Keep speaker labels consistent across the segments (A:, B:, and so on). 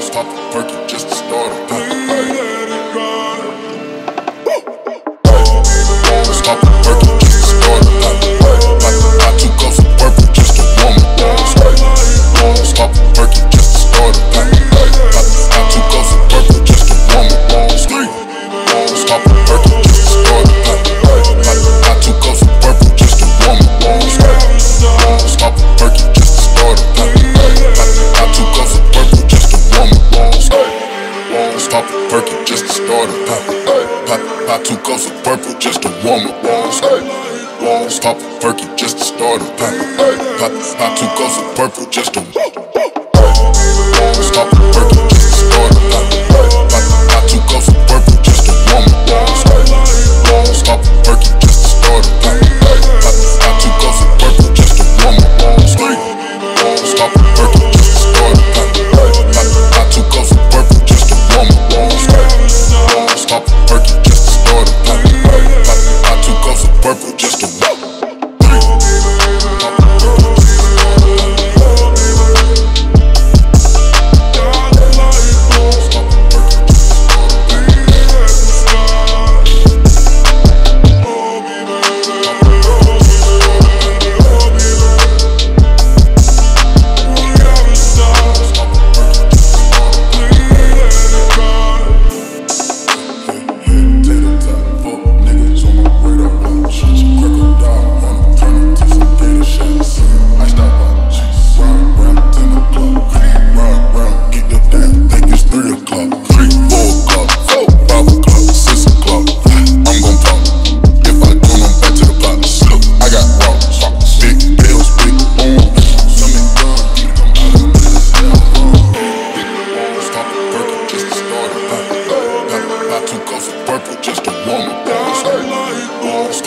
A: Stop the perky just to start it. Stop the perky just to start it. Pop pop two cups of purple just to warm it. Stop the perky just to start it. Pop pop two cups of purple just to Stop the perky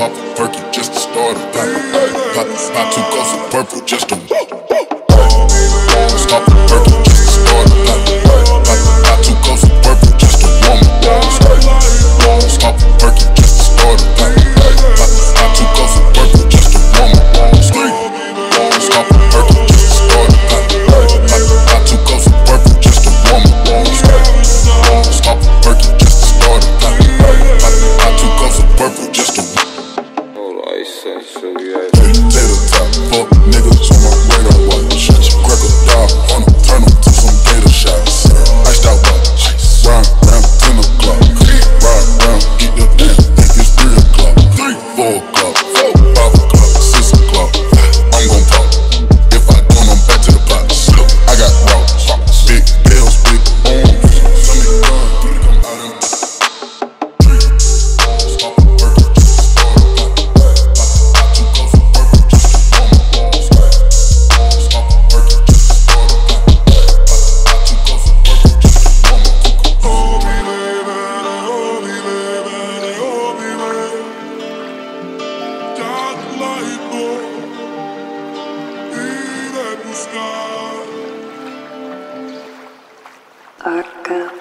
A: Stop the perky just to start it. Pop, pop two cups of purple just to Arkham.